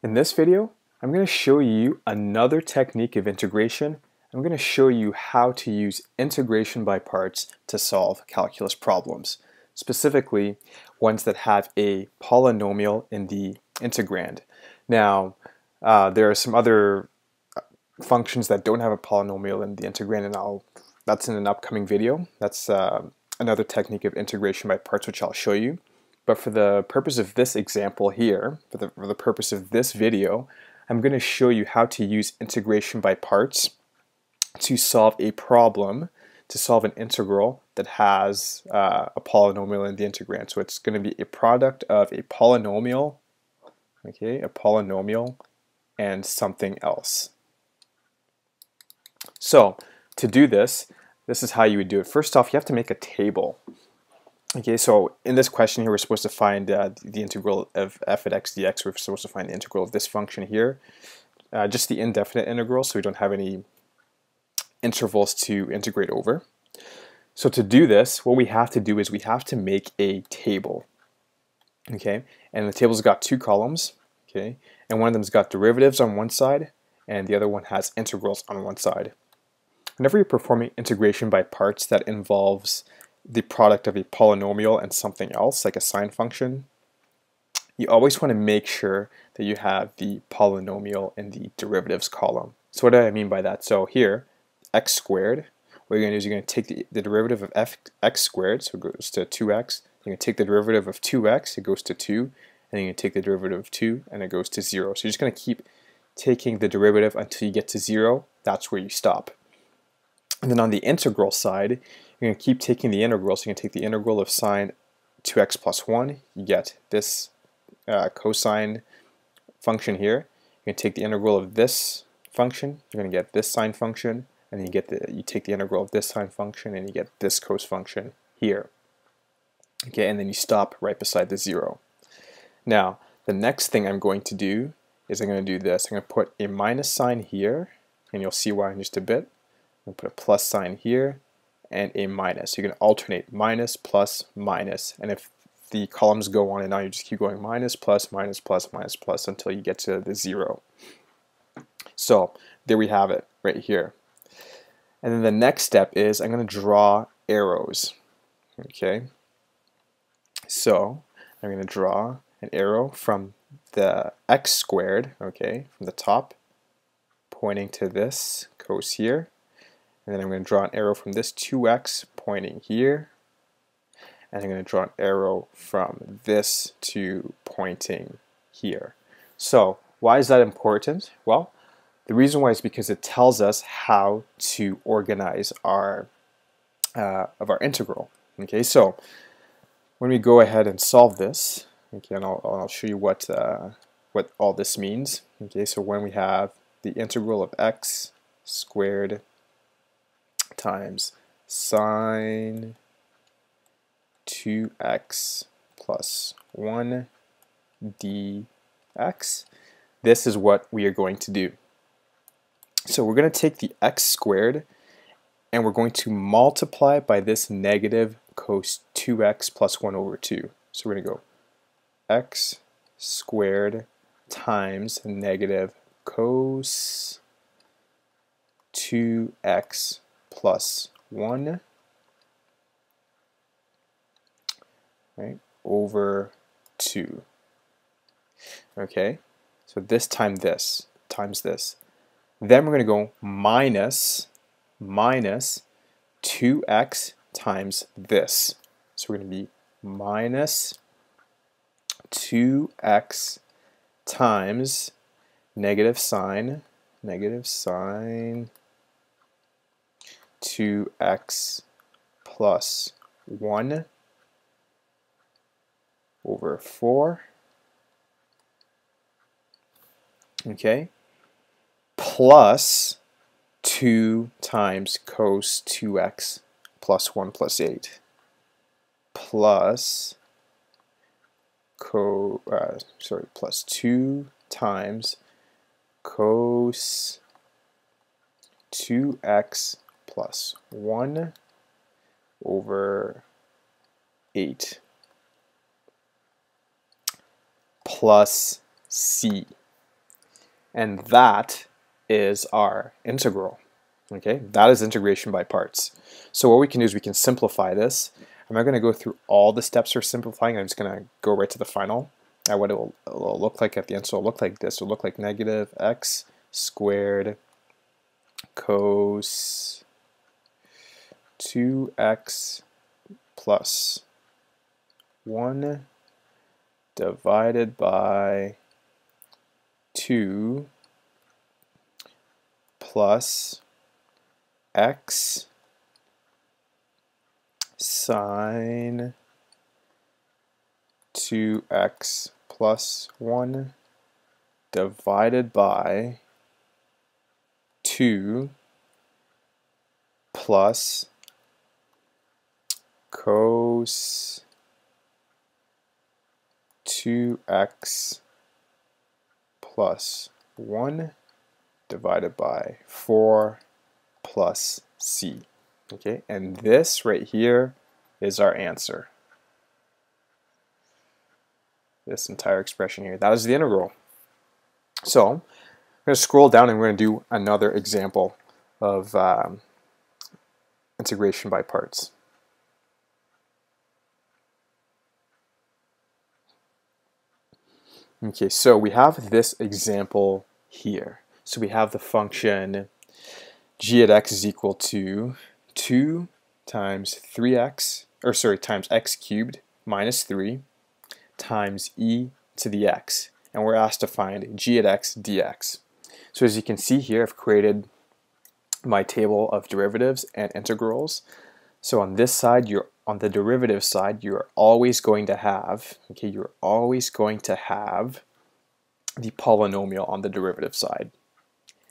In this video, I'm going to show you another technique of integration. I'm going to show you how to use integration by parts to solve calculus problems, specifically ones that have a polynomial in the integrand. Now, uh, there are some other uh, functions that don't have a polynomial in the integrand, and I'll, that's in an upcoming video. That's uh, another technique of integration by parts, which I'll show you. But for the purpose of this example here, for the, for the purpose of this video, I'm going to show you how to use integration by parts to solve a problem, to solve an integral that has uh, a polynomial in the integrand. So it's going to be a product of a polynomial, okay, a polynomial and something else. So to do this, this is how you would do it. First off, you have to make a table. Okay, so in this question here, we're supposed to find uh, the integral of f at x dx. We're supposed to find the integral of this function here, uh, just the indefinite integral, so we don't have any intervals to integrate over. So to do this, what we have to do is we have to make a table. Okay, and the table's got two columns. Okay, and one of them's got derivatives on one side, and the other one has integrals on one side. Whenever you're performing integration by parts that involves the product of a polynomial and something else, like a sine function, you always want to make sure that you have the polynomial in the derivatives column. So what do I mean by that? So here, x squared, what you're going to do is you're going to take the, the derivative of f, x squared, so it goes to 2x. You're going to take the derivative of 2x, it goes to 2. And you're going to take the derivative of 2, and it goes to 0. So you're just going to keep taking the derivative until you get to 0. That's where you stop. And then on the integral side, you're going to keep taking the integral. So you're going to take the integral of sine 2x plus 1. You get this uh, cosine function here. You're going to take the integral of this function. You're going to get this sine function. And then you get the you take the integral of this sine function and you get this cos function here. Okay, and then you stop right beside the zero. Now, the next thing I'm going to do is I'm going to do this. I'm going to put a minus sign here, and you'll see why in just a bit. I'm put a plus sign here, and a minus. You can alternate minus, plus, minus, and if the columns go on and on, you just keep going minus, plus, minus, plus, minus, plus until you get to the zero. So there we have it right here. And then the next step is I'm going to draw arrows. Okay. So I'm going to draw an arrow from the x squared, okay, from the top, pointing to this cos here, and then I'm going to draw an arrow from this 2x pointing here. And I'm going to draw an arrow from this to pointing here. So why is that important? Well, the reason why is because it tells us how to organize our uh, of our integral. Okay, so when we go ahead and solve this, okay, and I'll, I'll show you what uh, what all this means. Okay, so when we have the integral of x squared times sine 2x plus 1 dx. This is what we are going to do. So we're going to take the x squared and we're going to multiply by this negative cos 2x plus 1 over 2. So we're going to go x squared times negative cos 2x plus 1 right, over 2. Okay, so this time this times this. Then we're going to go minus, minus 2x times this. So we're going to be minus 2x times negative sine, negative sine 2x plus 1 over 4. Okay, plus 2 times cos 2x plus 1 plus 8 plus co uh, sorry plus 2 times cos 2x plus 1 over 8 plus c. And that is our integral. Okay, that is integration by parts. So what we can do is we can simplify this. I'm not going to go through all the steps for simplifying. I'm just going to go right to the final. And what it will, it will look like at the end. So it'll look like this. It'll look like negative x squared cos 2x plus 1 divided by 2 plus x sine 2x plus 1 divided by 2 plus cos 2x plus 1 divided by 4 plus c. Okay, and this right here is our answer. This entire expression here. That is the integral. So, I'm going to scroll down and we're going to do another example of um, integration by parts. Okay, so we have this example here. So we have the function g at x is equal to 2 times 3x, or sorry, times x cubed minus 3 times e to the x. And we're asked to find g at x dx. So as you can see here, I've created my table of derivatives and integrals. So on this side, you're on the derivative side, you're always going to have, okay, you're always going to have the polynomial on the derivative side.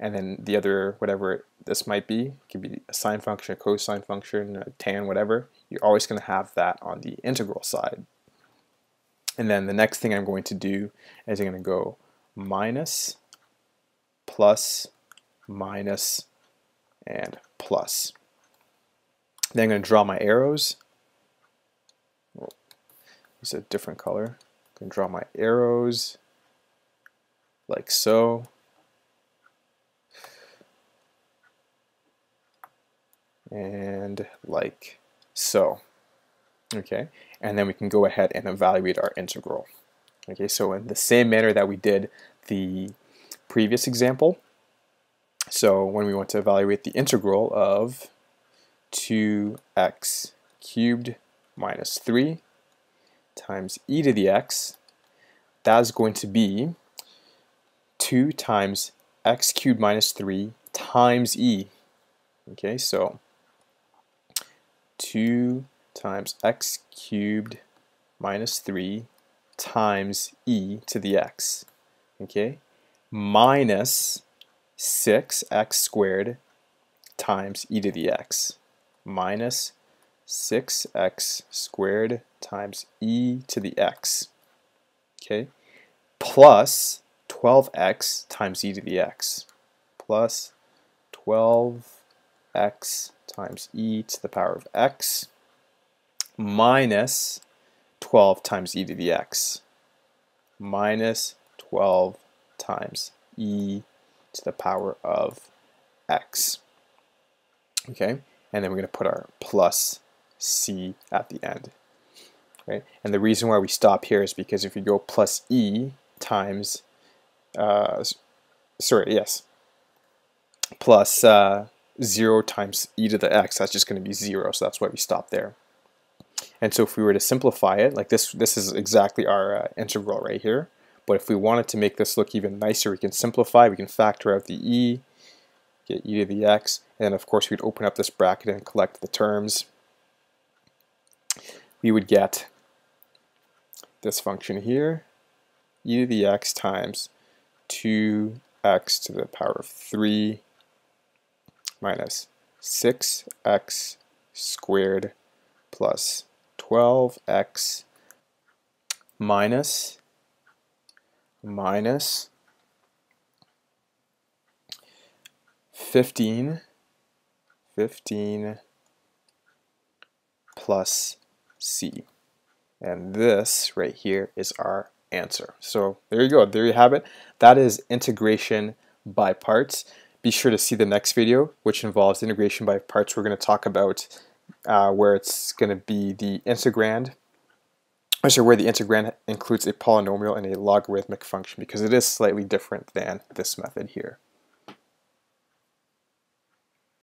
And then the other, whatever this might be, it could be a sine function, a cosine function, a tan, whatever, you're always going to have that on the integral side. And then the next thing I'm going to do is I'm going to go minus, plus, minus, and plus. Then I'm going to draw my arrows. use a different color. I'm going to draw my arrows like so. And like so. Okay, and then we can go ahead and evaluate our integral. Okay, so in the same manner that we did the previous example, so when we want to evaluate the integral of 2x cubed minus 3 times e to the x, that is going to be 2 times x cubed minus 3 times e. Okay, so 2 times x cubed minus 3 times e to the x. Okay, minus 6x squared times e to the x minus 6x squared times e to the x okay? Plus 12x times e to the x. Plus 12x times e to the power of x minus 12 times e to the x. Minus 12 times e to the power of x. Okay, and then we're going to put our plus c at the end. Okay, and the reason why we stop here is because if you go plus e times, uh, sorry, yes, plus uh, 0 times e to the x, that's just going to be 0, so that's why we stop there. And so if we were to simplify it, like this, this is exactly our uh, integral right here. But if we wanted to make this look even nicer, we can simplify. We can factor out the e, get e to the x, and of course we'd open up this bracket and collect the terms. We would get this function here, e to the x times 2x to the power of 3 minus 6x squared plus 12x minus minus 15, 15 plus c. And this right here is our answer. So there you go. There you have it. That is integration by parts. Be sure to see the next video, which involves integration by parts. We're going to talk about uh, where it's going to be the integrand, or sorry, where the integrand includes a polynomial and a logarithmic function, because it is slightly different than this method here.